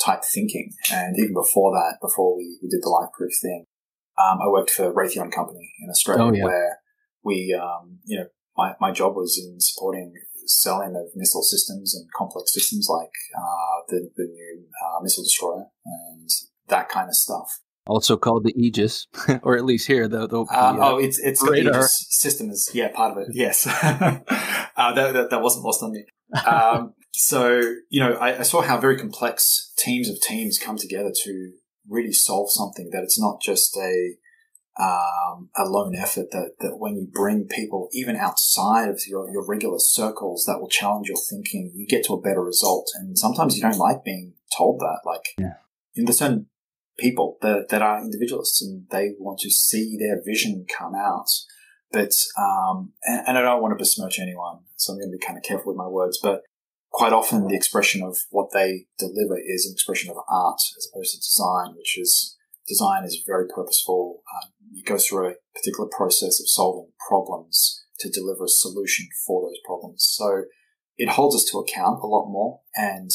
type thinking. And even before that, before we, we did the LifeProof thing, um, I worked for Raytheon Company in Australia oh, yeah. where we, um, you know, my, my job was in supporting selling of missile systems and complex systems like uh, the, the new uh, missile destroyer and that kind of stuff also called the Aegis, [laughs] or at least here the, the, the uh, oh, it's it's radar. the Aegis system is yeah part of it. Yes, [laughs] uh, that, that, that wasn't lost on me. Um, [laughs] so you know, I, I, saw how very complex teams of teams come together to really solve something. That it's not just a um, a lone effort. That that when you bring people even outside of your your regular circles that will challenge your thinking, you get to a better result. And sometimes you don't like being told that. Like yeah. in the certain people that, that are individualists and they want to see their vision come out. But, um, and, and I don't want to besmirch anyone, so I'm going to be kind of careful with my words, but quite often the expression of what they deliver is an expression of art as opposed to design, which is design is very purposeful. Um, you go through a particular process of solving problems to deliver a solution for those problems. So it holds us to account a lot more and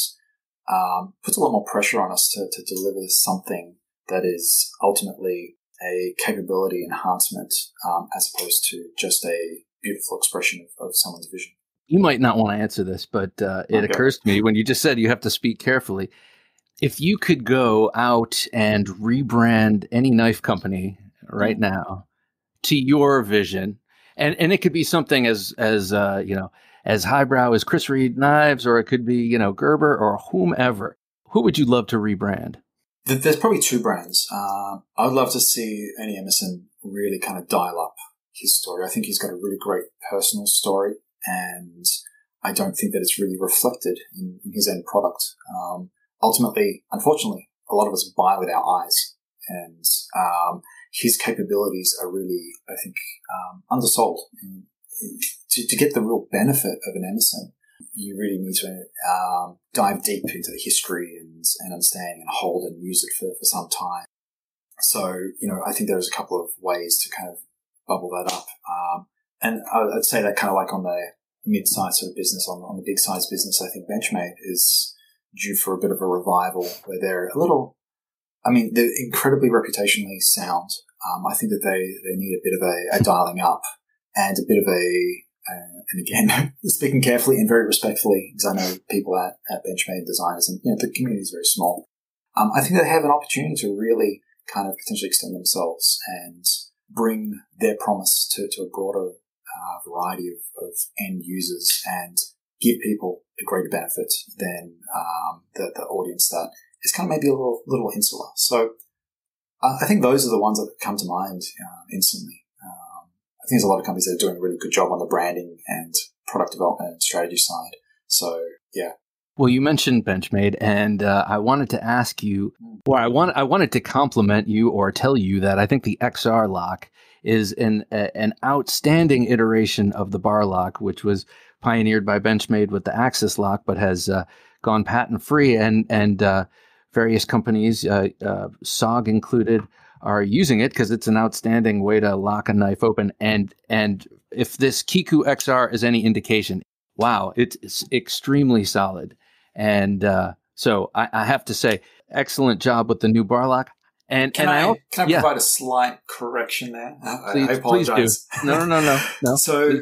um, puts a lot more pressure on us to, to deliver something that is ultimately a capability enhancement um, as opposed to just a beautiful expression of, of, someone's vision. You might not want to answer this, but uh, it okay. occurs to me when you just said you have to speak carefully. If you could go out and rebrand any knife company right mm-hmm. now to your vision, and, and it could be something as as uh, you know as highbrow as Chris Reeve Knives, or it could be, you know, Gerber or whomever. Who would you love to rebrand? There's probably two brands. Uh, I would love to see Ernie Emerson really kind of dial up his story. I think he's got a really great personal story, and I don't think that it's really reflected in, in his end product. Um, ultimately, unfortunately, a lot of us buy with our eyes, and um, his capabilities are really, I think, um, undersold. And to, to get the real benefit of an Emerson, you really need to um, dive deep into the history and, and understanding and hold and use it for, for some time. So, you know, I think there's a couple of ways to kind of bubble that up. Um, and I'd say that kind of like on the mid-sized sort of business, on, on the big size business, I think Benchmade is due for a bit of a revival where they're a little, I mean, they're incredibly reputationally sound. Um, I think that they, they need a bit of a, a dialing up and a bit of a uh, and again, [laughs] speaking carefully and very respectfully, because I know people at, at Benchmade designers and you know, the community is very small. Um, I think they have an opportunity to really kind of potentially extend themselves and bring their promise to, to a broader uh, variety of, of, end users and give people a greater benefit than um, the, the audience that is kind of maybe a little, little insular. So uh, I think those are the ones that come to mind uh, instantly. I think there's a lot of companies that are doing a really good job on the branding and product development and strategy side. So yeah. Well, you mentioned Benchmade, and uh, I wanted to ask you, or I want I wanted to compliment you or tell you that I think the XR lock is an a, an outstanding iteration of the bar lock, which was pioneered by Benchmade with the Axis lock, but has uh, gone patent free, and and uh, various companies, uh, uh, SOG included, are using it because it's an outstanding way to lock a knife open. And and if this Kiku XR is any indication, wow, it's extremely solid. And uh, so I, I, have to say, excellent job with the new bar lock. And can and I, I can I yeah. provide a slight correction there? Please, I, apologize. Please do. No, no, no, no. [laughs] so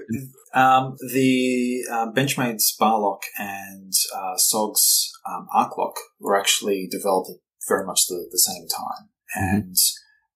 um, the um, Benchmade's bar lock and uh, SOG's um, arc lock were actually developed at very much the, the same time, mm-hmm.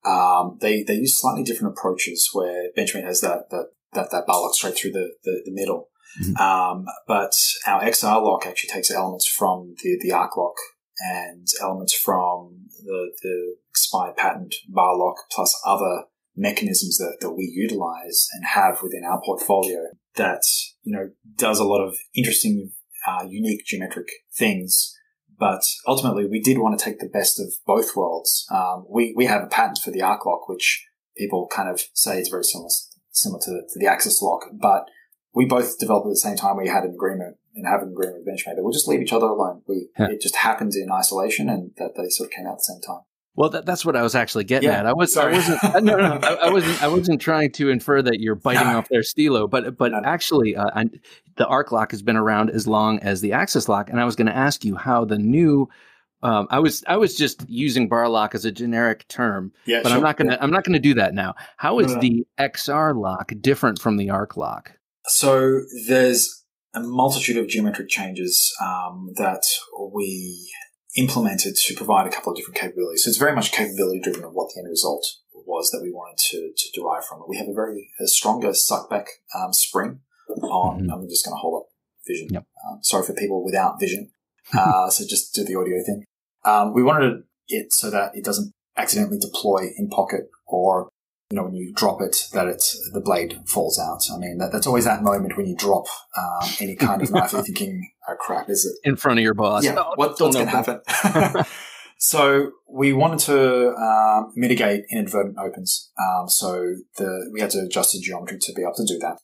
Um, they they use slightly different approaches. Where Benchmade has that that that, that bar lock straight through the the, the middle, mm-hmm. um, but our XR lock actually takes elements from the the arc lock and elements from the the expired patent bar lock plus other mechanisms that, that we utilize and have within our portfolio that you know does a lot of interesting uh, unique geometric things but ultimately, we did want to take the best of both worlds. Um, we, we have a patent for the arc lock, which people kind of say is very similar, similar to, to the axis lock, but we both developed at the same time. We had an agreement and have an agreement with Benchmade that we'll just leave each other alone. We, yeah. it just happened in isolation and that they sort of came out at the same time. Well, that, that's what I was actually getting yeah, at. I was, I wasn't, [laughs] no, no, I, I, wasn't, I wasn't trying to infer that you're biting off their stilo, but, but no, no. actually, uh, I, the arc lock has been around as long as the axis lock, and I was going to ask you how the new. Um, I was, I was just using bar lock as a generic term, yeah, but sure. I'm not gonna, I'm not gonna do that now. How is the XR lock different from the arc lock? So there's a multitude of geometric changes um, that we implemented to provide a couple of different capabilities. So it's very much capability driven of what the end result was that we wanted to, to derive from it. We have a very a stronger suckback um, spring on. Mm-hmm. I'm just going to hold up vision. Yep. Um, sorry for people without vision. [laughs] Uh, so just do the audio thing. Um, we wanted it so that it doesn't accidentally deploy in pocket or you know, when you drop it, that it's the blade falls out. I mean, that, that's always that moment when you drop um, any kind of knife. You're [laughs] thinking, "Oh crap, is it in front of your boss?" Yeah, oh, what, what's going to happen? [laughs] so we wanted to um, mitigate inadvertent opens. Um, so the we had to adjust the geometry to be able to do that.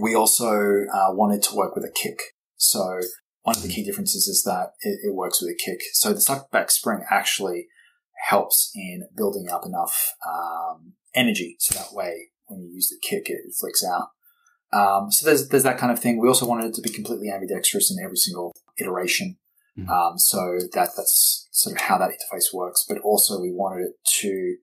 We also uh, wanted to work with a kick. So one of the key differences is that it, it works with a kick. So the suckback spring actually helps in building up enough um, energy. So that way, when you use the kick, it flicks out. Um, so there's there's that kind of thing. We also wanted it to be completely ambidextrous in every single iteration. Mm-hmm. Um, so that that's sort of how that interface works. But also we wanted it to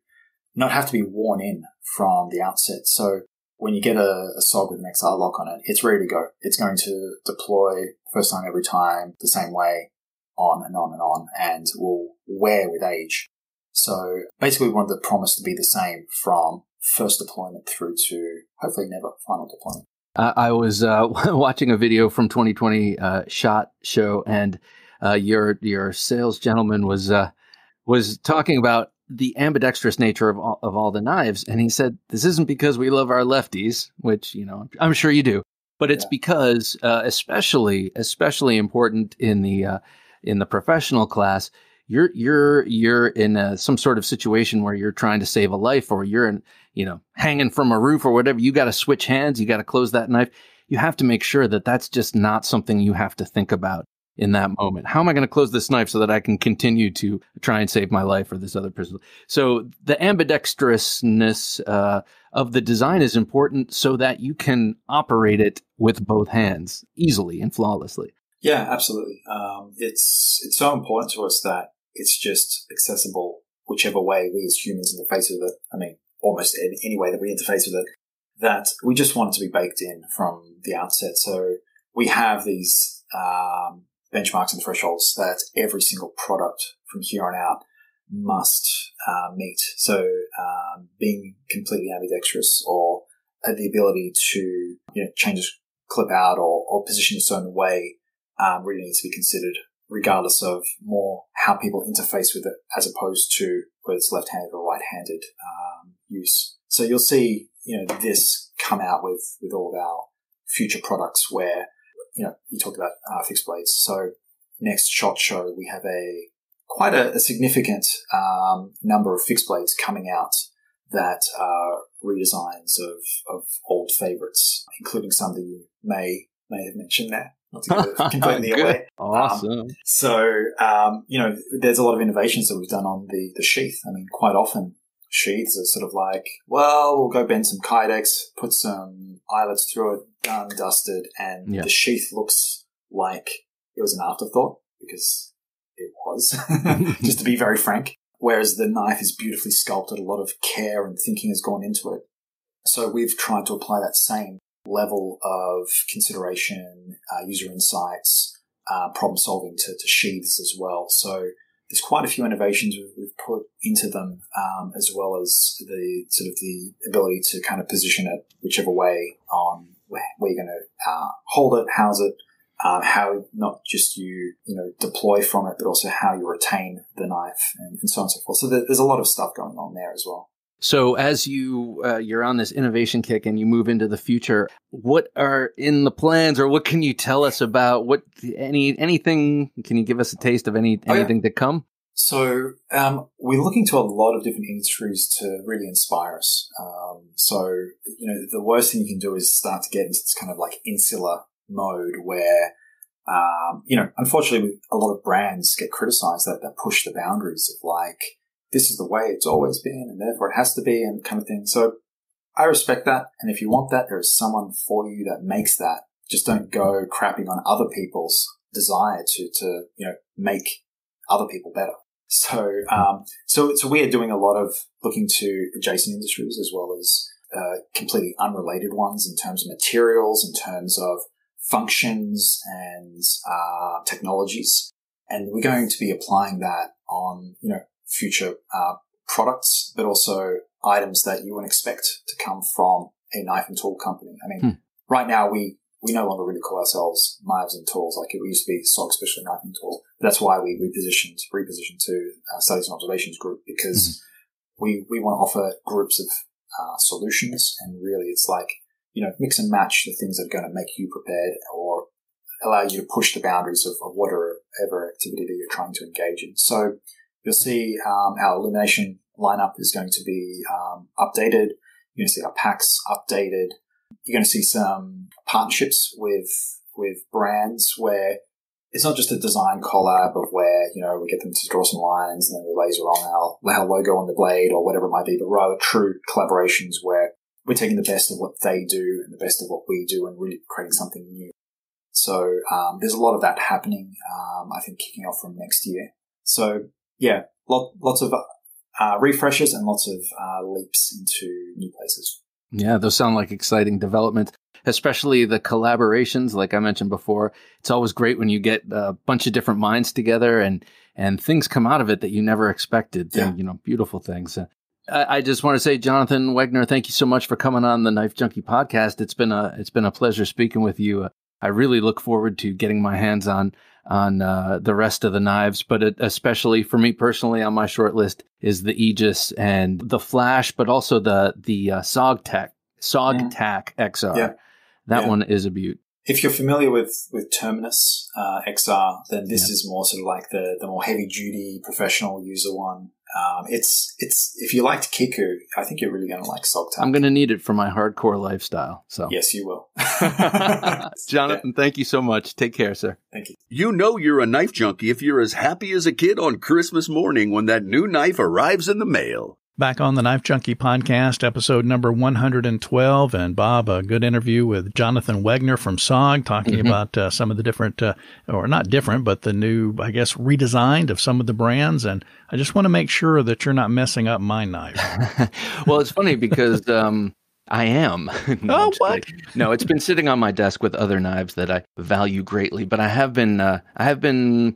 not have to be worn in from the outset. So when you get a, a SOG with an XR lock on it, it's ready to go. It's going to deploy first time every time the same way on and on and on and will wear with age. So basically, we wanted the promise to be the same from first deployment through to hopefully never final deployment. Uh, I was uh, [laughs] watching a video from 2020 uh, Shot Show, and uh, your your sales gentleman was uh, was talking about the ambidextrous nature of all, of all the knives, and he said this isn't because we love our lefties, which you know I'm sure you do, but it's yeah. because uh, especially especially important in the in the professional class you're you're you're in a, some sort of situation where you're trying to save a life or you're in you know hanging from a roof or whatever you got to switch hands you got to close that knife you have to make sure that that's just not something you have to think about in that moment how am i going to close this knife so that i can continue to try and save my life or this other person so the ambidextrousness uh, of the design is important so that you can operate it with both hands easily and flawlessly yeah, absolutely. Um, it's it's so important to us that it's just accessible whichever way we as humans interface with it. I mean, almost in any way that we interface with it, that we just want it to be baked in from the outset. So we have these um, benchmarks and thresholds that every single product from here on out must uh, meet. So um, being completely ambidextrous or uh, the ability to you know, change a clip out or, or position a certain way um, really needs to be considered regardless of more how people interface with it as opposed to whether it's left-handed or right-handed. Um, use. So you'll see, you know, this come out with, with all of our future products where, you know, you talked about uh, fixed blades. So next shot show, we have a quite a, a significant um, number of fixed blades coming out that are redesigns of, of old favorites, including some that you may may have mentioned there. Not to give it [laughs] completely away. Awesome. Um, so, um, you know, there's a lot of innovations that we've done on the, the sheath. I mean, quite often sheaths are sort of like, well, we'll go bend some Kydex, put some eyelets through it, done, dusted, and Yeah. the sheath looks like it was an afterthought because it was, [laughs] [laughs] just to be very frank. Whereas the knife is beautifully sculpted, a lot of care and thinking has gone into it. So we've tried to apply that same level of consideration, uh, user insights, uh, problem solving to, to sheaths as well. So there's quite a few innovations we've, put into them, um, as well as the sort of the ability to kind of position it whichever way on where, where you're going to uh, hold it, house it, uh, how not just you you know deploy from it, but also how you retain the knife and, and so on and so forth. So there's a lot of stuff going on there as well. So as you uh, you're on this innovation kick and you move into the future, what are in the plans, or what can you tell us about what any anything? Can you give us a taste of any Oh, anything to come? So um, we're looking to a lot of different industries to really inspire us. Um, so you know, the worst thing you can do is start to get into this kind of like insular mode where, um, you know, unfortunately, a lot of brands get criticized that that push the boundaries of like this is the way it's always been, and therefore it has to be, and kind of thing. So I respect that, and if you want that, there is someone for you that makes that. Just don't go crapping on other people's desire to to you know make other people better. So, um, so, so we are doing a lot of looking to adjacent industries as well as uh, completely unrelated ones in terms of materials, in terms of functions and uh, technologies, and we're going to be applying that on you know future uh, products, but also items that you wouldn't expect to come from a knife and tool company. I mean, Hmm. right now we we no longer really call ourselves knives and tools like it used to be SOG Specialty Knife and Tool. That's why we repositioned, repositioned to uh, Studies and Observations Group because we, we want to offer groups of uh, solutions and really it's like, you know, mix and match the things that are going to make you prepared or allow you to push the boundaries of, of whatever activity that you're trying to engage in. So you'll see um, our illumination lineup is going to be um, updated. You're going to see our packs updated. You're going to see some partnerships with with brands where it's not just a design collab of where you know we get them to draw some lines and then we laser on our, our logo on the blade or whatever it might be, but rather true collaborations where we're taking the best of what they do and the best of what we do and really creating something new. So um, there's a lot of that happening. Um, I think kicking off from next year. So yeah, lot, lots of uh, refreshes and lots of uh, leaps into new places. Yeah, those sound like exciting developments, especially the collaborations. Like I mentioned before, it's always great when you get a bunch of different minds together and and things come out of it that you never expected. Yeah. And, you know, beautiful things. Uh, I, I just want to say, Jonathan Wegner, thank you so much for coming on the Knife Junkie podcast. It's been a it's been a pleasure speaking with you. Uh, I really look forward to getting my hands on on uh, the rest of the knives, but it, especially for me personally on my short list is the Aegis and the Flash, but also the the uh, SOG-TAC SOG Mhm. XR. Yeah. That Yeah. one is a beaut. If you're familiar with with Terminus uh, XR, then this is more sort of like the the more heavy duty professional user one. Um, it's it's if you liked Kiku, I think you're really going to like SOG-TAC. I'm going to need it for my hardcore lifestyle. So, Yes, you will. [laughs] [laughs] Jonathan, thank you so much. Take care, sir. Thank you. You know you're a knife junkie if you're as happy as a kid on Christmas morning when that new knife arrives in the mail. Back on the Knife Junkie podcast, episode number 112. And Bob, a good interview with Jonathan Wegner from SOG, talking Mhm. about uh, some of the different, uh, or not different, but the new, I guess, redesigned of some of the brands. And I just want to make sure that you're not messing up my knife. [laughs] well, it's funny because um, I am. [laughs] no, Oh, what? No, it's been sitting on my desk with other knives that I value greatly, but I have been, uh, I have been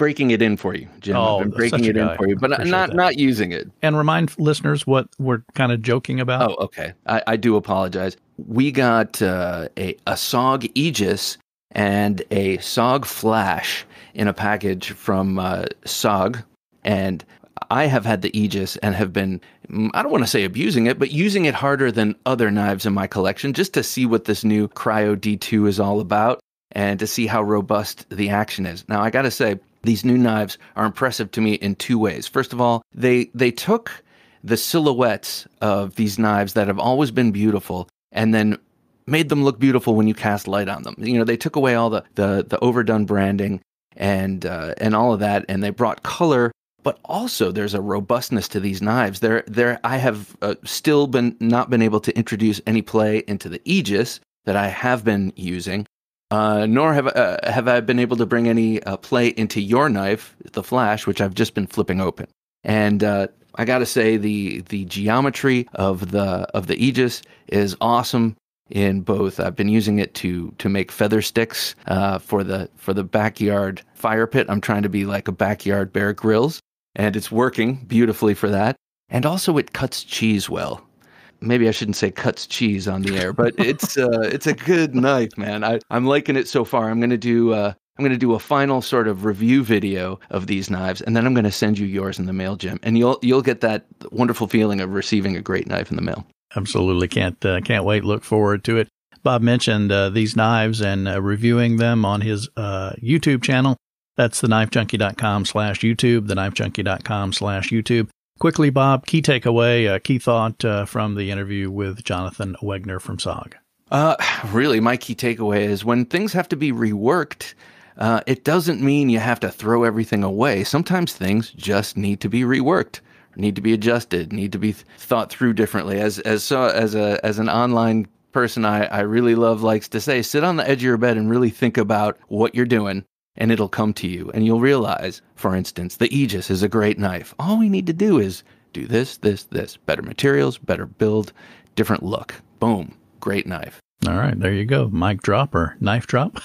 breaking it in for you, Jim. Oh, breaking it in for you, but Appreciate not that. not using it. And remind listeners what we're kind of joking about. Oh, okay. I, I do apologize. We got uh, a a SOG Aegis and a SOG Flash in a package from uh, SOG, and I have had the Aegis and have been, mm, I don't want to say abusing it, but using it harder than other knives in my collection just to see what this new Cryo D2 is all about and to see how robust the action is. Now, I got to say, these new knives are impressive to me in two ways. First of all, they they took the silhouettes of these knives that have always been beautiful and then made them look beautiful when you cast light on them. You know, they took away all the the, the overdone branding and uh, and all of that, and they brought color. But also, there's a robustness to these knives. There, there. I have uh, still been not been able to introduce any play into the Aegis that I have been using, uh, nor have uh, have I been able to bring any uh, play into your knife, the Flash, which I've just been flipping open. And uh, I got to say, the the geometry of the of the Aegis is awesome in both. I've been using it to to make feather sticks uh, for the for the backyard fire pit. I'm trying to be like a backyard Bear Grylls, and it's working beautifully for that. And also, it cuts cheese well. Maybe I shouldn't say cuts cheese on the air, but it's uh, it's a good knife, man. I, I'm liking it so far. I'm gonna do uh, I'm to do a final sort of review video of these knives, and then I'm to send you yours in the mail, Jim, and you'll you'll get that wonderful feeling of receiving a great knife in the mail. Absolutely, can't uh, can't wait. Look forward to it. Bob mentioned uh, these knives and uh, reviewing them on his uh, YouTube channel. That's the theknifejunkie.com slash YouTube, the theknifejunkie.com slash YouTube. Quickly, Bob, key takeaway, a key thought uh, from the interview with Jonathan Wegner from SOG. Uh, really, my key takeaway is when things have to be reworked, uh, it doesn't mean you have to throw everything away. Sometimes things just need to be reworked, need to be adjusted, need to be thought through differently. As as so, as a as an online person, I I really love likes to say, sit on the edge of your bed and really think about what you're doing, and it'll come to you, and you'll realize, for instance, the Aegis is a great knife. All we need to do is do this, this, this. Better materials, better build, different look. Boom, great knife. All right, there you go. Mic drop or knife drop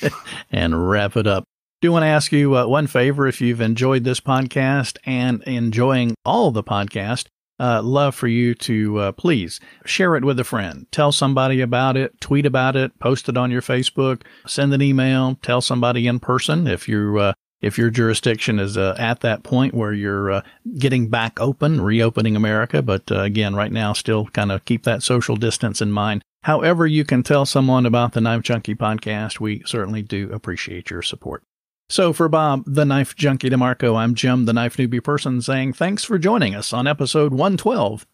[laughs] and wrap it up. Do want to ask you uh, one favor if you've enjoyed this podcast and enjoying all the podcast, uh, love for you to uh, please share it with a friend. Tell somebody about it, tweet about it, post it on your Facebook, send an email, tell somebody in person if you uh, if your jurisdiction is uh, at that point where you're uh, getting back open, reopening America, but uh, again, right now, still kind of keep that social distance in mind. However, you can tell someone about the Knife Junkie podcast, we certainly do appreciate your support. So, for Bob, the Knife Junkie DeMarco, I'm Jim, the Knife Newbie person, saying thanks for joining us on episode 112